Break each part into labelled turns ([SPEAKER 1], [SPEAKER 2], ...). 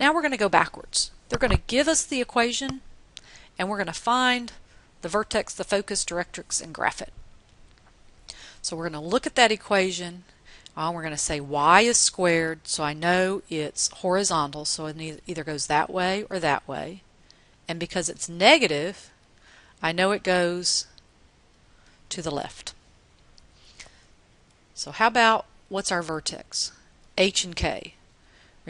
[SPEAKER 1] Now we're going to go backwards. They're going to give us the equation and we're going to find the vertex, the focus, directrix, and graph it. So we're going to look at that equation. Uh, we're going to say y is squared, so I know it's horizontal, so it either goes that way or that way. And because it's negative, I know it goes to the left. So how about what's our vertex? H and K.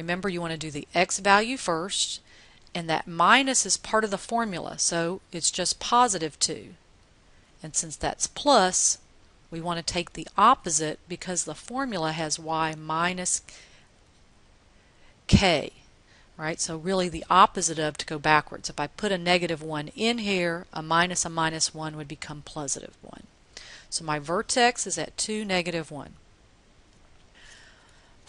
[SPEAKER 1] Remember you want to do the x value first and that minus is part of the formula so it's just positive 2. And since that's plus we want to take the opposite because the formula has y minus k. Right, so really the opposite of to go backwards. If I put a negative 1 in here, a minus a minus 1 would become positive 1. So my vertex is at 2, negative 1.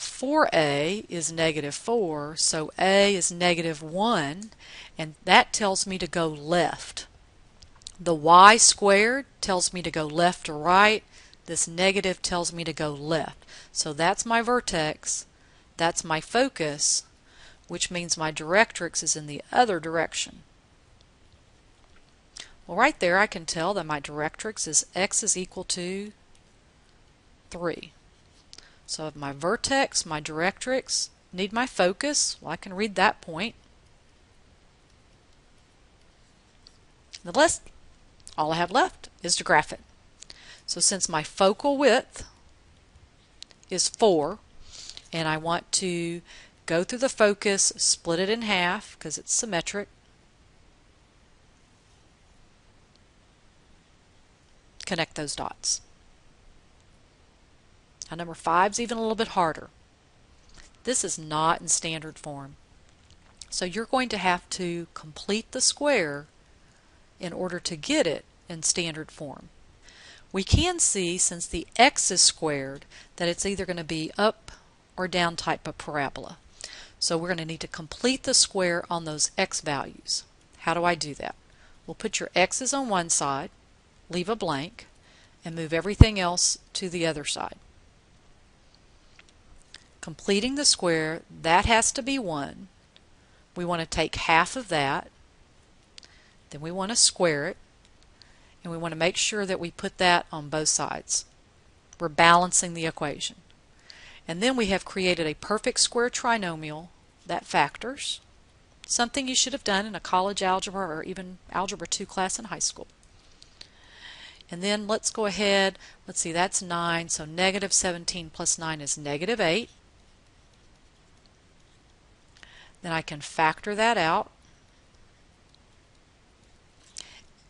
[SPEAKER 1] 4a is negative 4, so a is negative 1, and that tells me to go left. The y squared tells me to go left or right. This negative tells me to go left. So that's my vertex. That's my focus, which means my directrix is in the other direction. Well, right there I can tell that my directrix is x is equal to 3. So if my vertex, my directrix, need my focus, well I can read that point. The list, all I have left is to graph it. So since my focal width is 4, and I want to go through the focus, split it in half because it's symmetric, connect those dots. Now number five is even a little bit harder. This is not in standard form. So you're going to have to complete the square in order to get it in standard form. We can see, since the x is squared, that it's either going to be up or down type of parabola. So we're going to need to complete the square on those x values. How do I do that? We'll put your x's on one side, leave a blank, and move everything else to the other side completing the square, that has to be 1. We want to take half of that, then we want to square it, and we want to make sure that we put that on both sides. We're balancing the equation. And then we have created a perfect square trinomial that factors, something you should have done in a college algebra or even algebra 2 class in high school. And then let's go ahead, let's see, that's 9, so negative 17 plus 9 is negative 8. Then I can factor that out.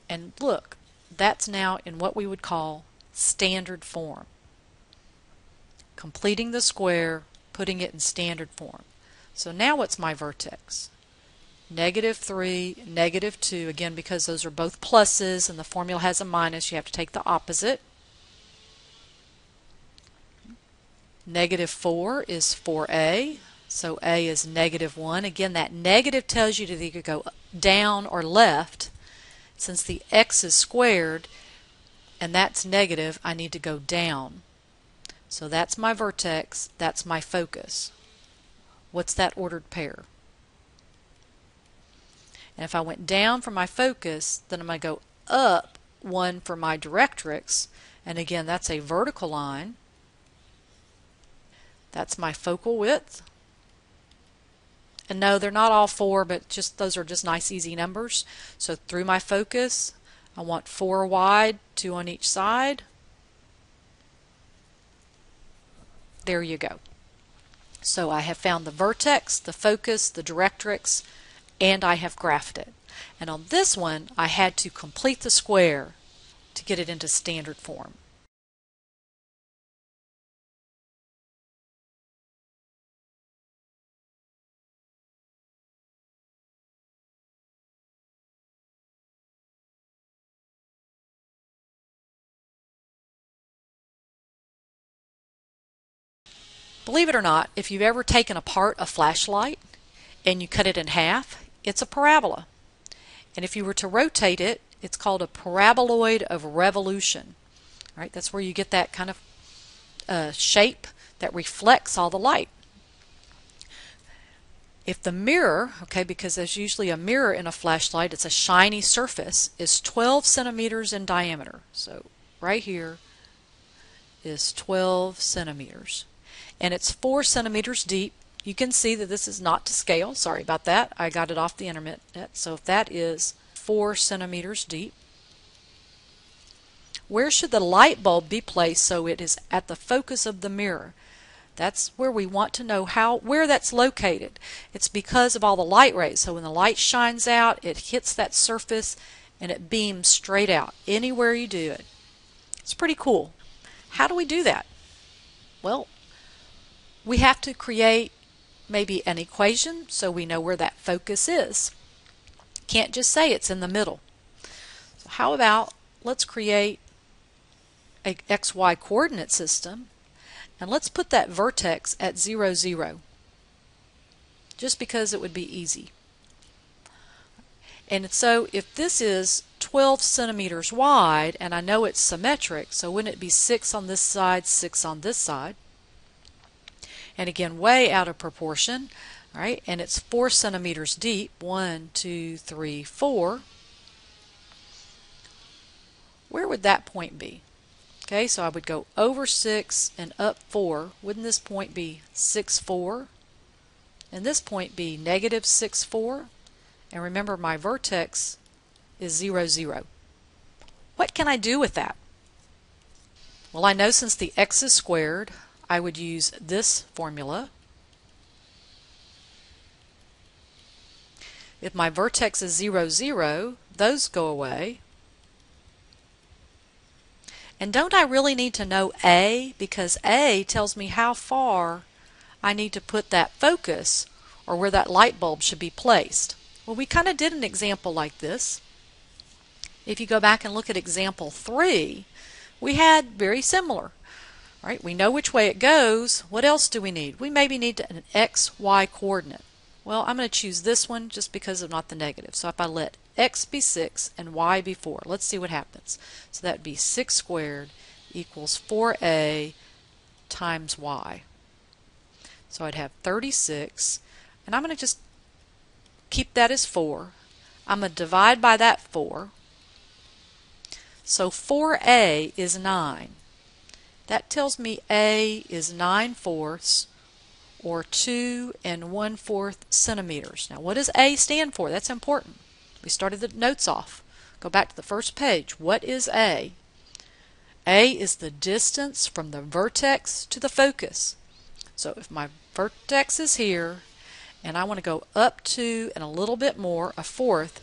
[SPEAKER 1] And look, that's now in what we would call standard form. Completing the square, putting it in standard form. So now what's my vertex? Negative 3, negative 2. Again, because those are both pluses and the formula has a minus, you have to take the opposite. Negative 4 is 4a. So A is negative 1. Again, that negative tells you to either go down or left. Since the x is squared and that's negative, I need to go down. So that's my vertex, that's my focus. What's that ordered pair? And if I went down for my focus, then I'm going to go up one for my directrix. And again, that's a vertical line. That's my focal width. And no, they're not all four, but just those are just nice easy numbers. So through my focus, I want four wide, two on each side. There you go. So I have found the vertex, the focus, the directrix, and I have graphed it. And on this one, I had to complete the square to get it into standard form. Believe it or not, if you've ever taken apart a flashlight and you cut it in half, it's a parabola. And if you were to rotate it, it's called a paraboloid of revolution. Right? That's where you get that kind of uh, shape that reflects all the light. If the mirror, okay, because there's usually a mirror in a flashlight, it's a shiny surface, is 12 centimeters in diameter. So right here is 12 centimeters. And it's 4 centimeters deep. You can see that this is not to scale. Sorry about that. I got it off the internet. So if that is 4 centimeters deep, where should the light bulb be placed so it is at the focus of the mirror? That's where we want to know how where that's located. It's because of all the light rays. So when the light shines out, it hits that surface and it beams straight out anywhere you do it. It's pretty cool. How do we do that? Well, we have to create maybe an equation so we know where that focus is. Can't just say it's in the middle. So how about let's create a xy coordinate system and let's put that vertex at 0, 0 just because it would be easy. And so if this is 12 centimeters wide and I know it's symmetric so wouldn't it be 6 on this side 6 on this side and again way out of proportion all right and it's 4 centimeters deep 1 2 3 4 where would that point be Okay, so I would go over 6 and up 4. Wouldn't this point be 6, 4? And this point be negative 6, 4? And remember, my vertex is 0, 0. What can I do with that? Well, I know since the x is squared, I would use this formula. If my vertex is 0, 0, those go away. And don't I really need to know A? Because A tells me how far I need to put that focus or where that light bulb should be placed. Well, we kind of did an example like this. If you go back and look at example 3, we had very similar. Right? We know which way it goes. What else do we need? We maybe need an x, y coordinate. Well, I'm going to choose this one just because of not the negative. So if I let x be 6 and y be 4. Let's see what happens. So that would be 6 squared equals 4a times y. So I'd have 36, and I'm going to just keep that as 4. I'm going to divide by that 4. So 4a is 9. That tells me a is 9 fourths or 2 and 1 fourth centimeters. Now what does a stand for? That's important. We started the notes off. Go back to the first page. What is A? A is the distance from the vertex to the focus. So if my vertex is here and I want to go up to and a little bit more, a fourth,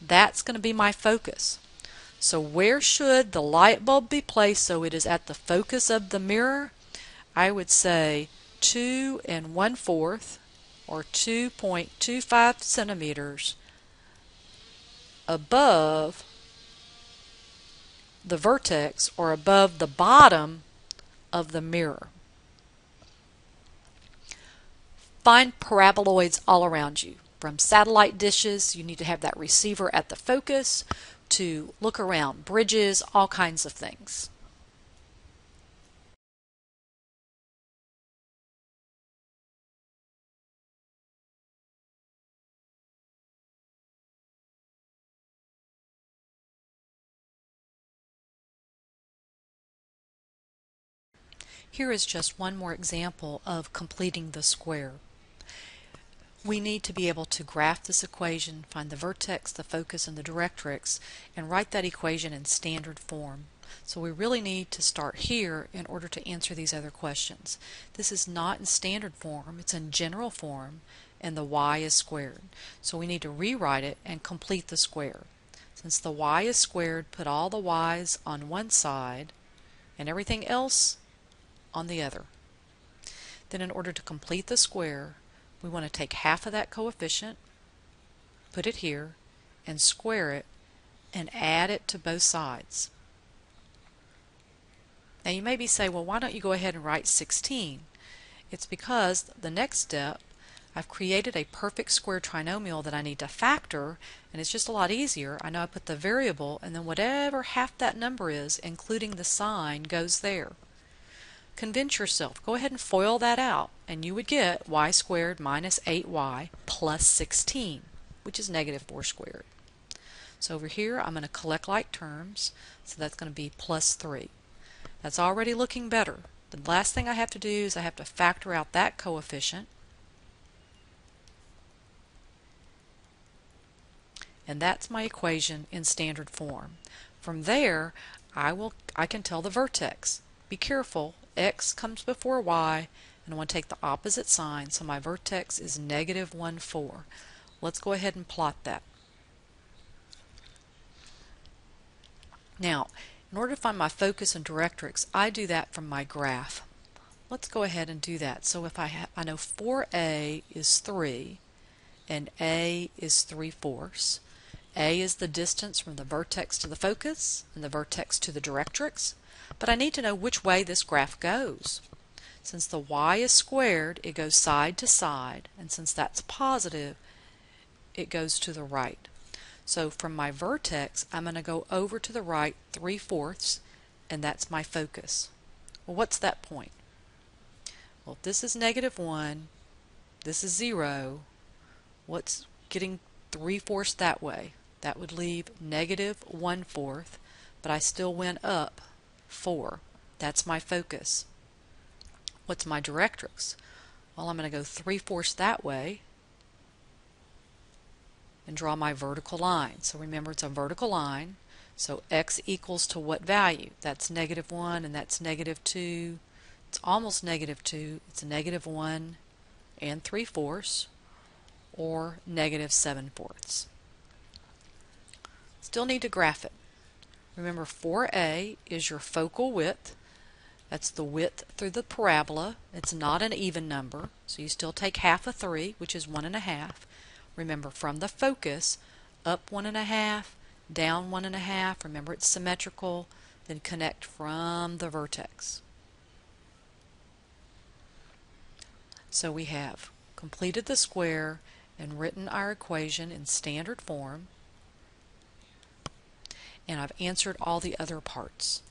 [SPEAKER 1] that's going to be my focus. So where should the light bulb be placed so it is at the focus of the mirror? I would say 2 and 1 fourth or 2.25 centimeters above the vertex or above the bottom of the mirror. Find paraboloids all around you. From satellite dishes, you need to have that receiver at the focus, to look around, bridges, all kinds of things. Here is just one more example of completing the square. We need to be able to graph this equation, find the vertex, the focus, and the directrix, and write that equation in standard form. So we really need to start here in order to answer these other questions. This is not in standard form, it's in general form, and the y is squared. So we need to rewrite it and complete the square. Since the y is squared, put all the y's on one side, and everything else on the other. Then in order to complete the square, we want to take half of that coefficient, put it here, and square it, and add it to both sides. Now you may be saying, well, why don't you go ahead and write 16? It's because the next step, I've created a perfect square trinomial that I need to factor, and it's just a lot easier. I know I put the variable, and then whatever half that number is, including the sign, goes there. Convince yourself. Go ahead and FOIL that out, and you would get y squared minus 8y plus 16, which is negative 4 squared. So over here, I'm going to collect like terms, so that's going to be plus 3. That's already looking better. The last thing I have to do is I have to factor out that coefficient, and that's my equation in standard form. From there, I will I can tell the vertex. Be careful, x comes before y, and I want to take the opposite sign, so my vertex is negative 1, 4. Let's go ahead and plot that. Now, in order to find my focus and directrix, I do that from my graph. Let's go ahead and do that. So if I, I know 4a is 3, and a is 3 fourths, a is the distance from the vertex to the focus and the vertex to the directrix, but I need to know which way this graph goes. Since the y is squared, it goes side to side, and since that's positive, it goes to the right. So from my vertex, I'm going to go over to the right 3 fourths, and that's my focus. Well, what's that point? Well, if this is negative 1, this is 0, what's getting 3 fourths that way? That would leave negative 1 fourth, but I still went up 4. That's my focus. What's my directrix? Well, I'm going to go 3 fourths that way and draw my vertical line. So remember it's a vertical line. So x equals to what value? That's negative 1 and that's negative 2. It's almost negative 2. It's negative 1 and 3 fourths or negative 7 fourths. Still need to graph it. Remember 4a is your focal width. That's the width through the parabola. It's not an even number, so you still take half of 3, which is 1 and a half. Remember from the focus, up 1 and a half, down 1 and a half. Remember it's symmetrical. Then connect from the vertex. So we have completed the square and written our equation in standard form and I've answered all the other parts.